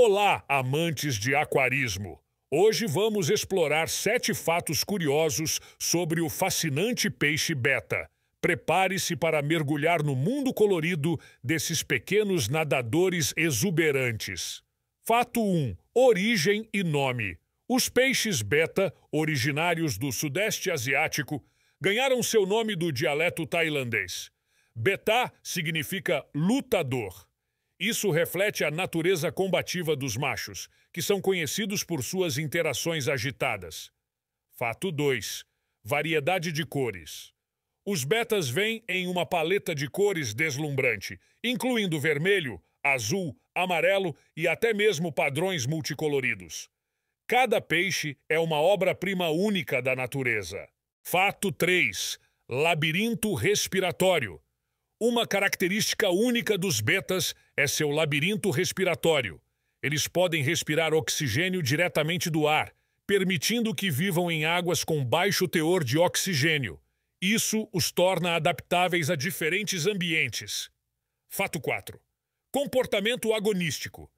Olá, amantes de aquarismo! Hoje vamos explorar sete fatos curiosos sobre o fascinante peixe beta. Prepare-se para mergulhar no mundo colorido desses pequenos nadadores exuberantes. Fato 1. Origem e nome. Os peixes beta, originários do Sudeste Asiático, ganharam seu nome do dialeto tailandês. Beta significa lutador. Isso reflete a natureza combativa dos machos, que são conhecidos por suas interações agitadas. Fato 2. Variedade de cores. Os betas vêm em uma paleta de cores deslumbrante, incluindo vermelho, azul, amarelo e até mesmo padrões multicoloridos. Cada peixe é uma obra-prima única da natureza. Fato 3. Labirinto respiratório. Uma característica única dos betas é seu labirinto respiratório. Eles podem respirar oxigênio diretamente do ar, permitindo que vivam em águas com baixo teor de oxigênio. Isso os torna adaptáveis a diferentes ambientes. Fato 4. Comportamento agonístico.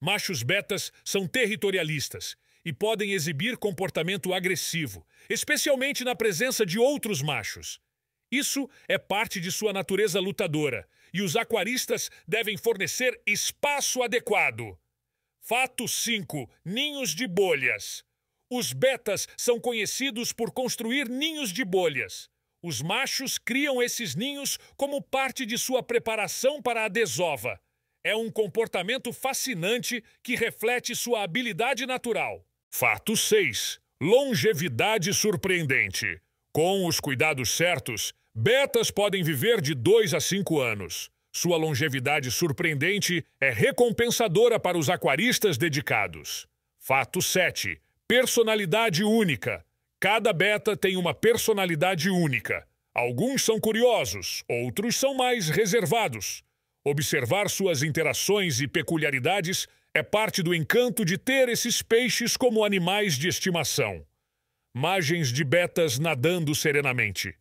Machos betas são territorialistas e podem exibir comportamento agressivo, especialmente na presença de outros machos. Isso é parte de sua natureza lutadora, e os aquaristas devem fornecer espaço adequado. Fato 5. Ninhos de bolhas. Os betas são conhecidos por construir ninhos de bolhas. Os machos criam esses ninhos como parte de sua preparação para a desova. É um comportamento fascinante que reflete sua habilidade natural. Fato 6. Longevidade surpreendente. Com os cuidados certos, betas podem viver de 2 a 5 anos. Sua longevidade surpreendente é recompensadora para os aquaristas dedicados. Fato 7. Personalidade única. Cada beta tem uma personalidade única. Alguns são curiosos, outros são mais reservados. Observar suas interações e peculiaridades é parte do encanto de ter esses peixes como animais de estimação. Margens de betas nadando serenamente.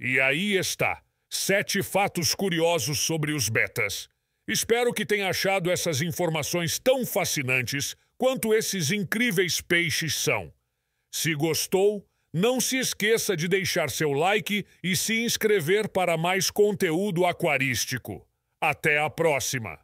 E aí está, sete fatos curiosos sobre os betas. Espero que tenha achado essas informações tão fascinantes quanto esses incríveis peixes são. Se gostou, não se esqueça de deixar seu like e se inscrever para mais conteúdo aquarístico. Até a próxima!